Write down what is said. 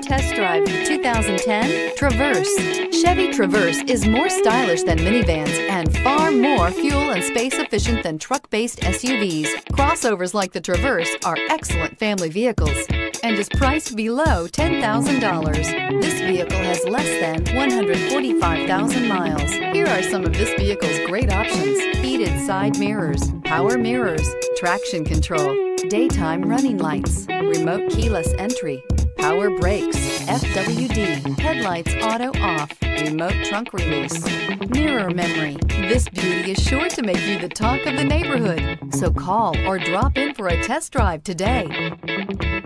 test drive the 2010 Traverse. Chevy Traverse is more stylish than minivans and far more fuel and space efficient than truck-based SUVs. Crossovers like the Traverse are excellent family vehicles and is priced below $10,000. This vehicle has less than 145,000 miles. Here are some of this vehicle's great options. Heated side mirrors, power mirrors, traction control, daytime running lights, remote keyless entry, power brakes, FWD, headlights auto off, remote trunk release, mirror memory. This beauty is sure to make you the talk of the neighborhood. So call or drop in for a test drive today.